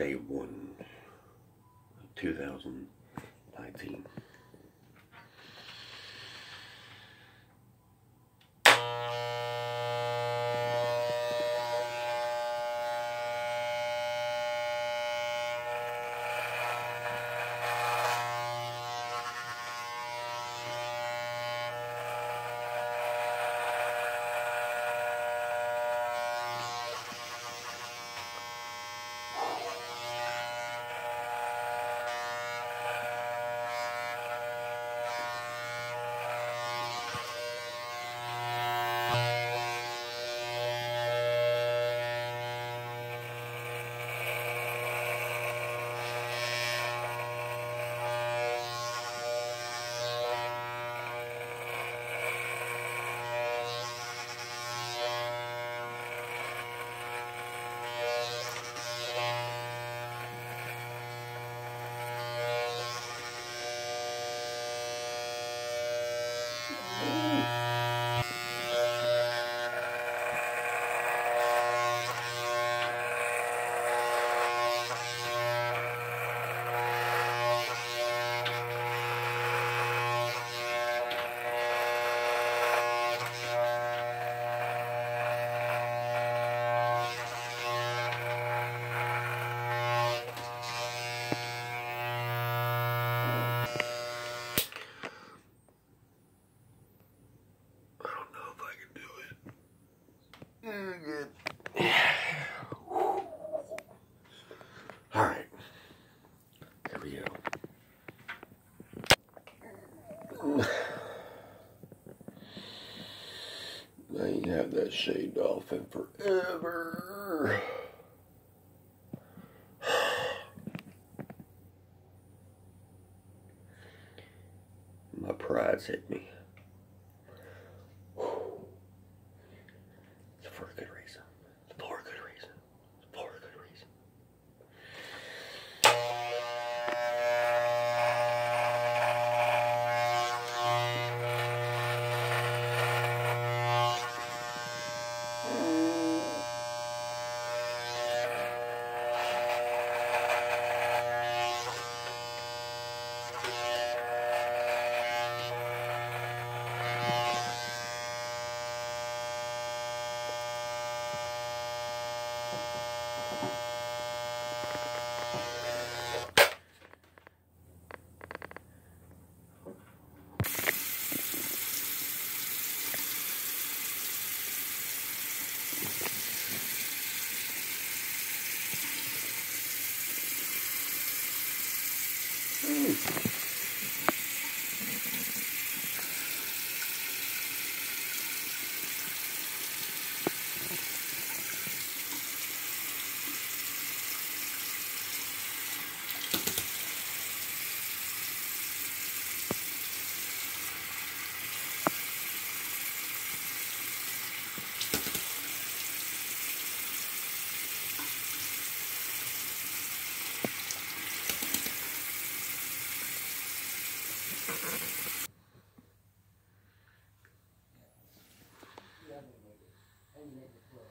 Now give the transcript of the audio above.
day one, 2019. I All right. Here we go. I ain't had that shaved off in forever. My pride's hit me. Mm. Amen.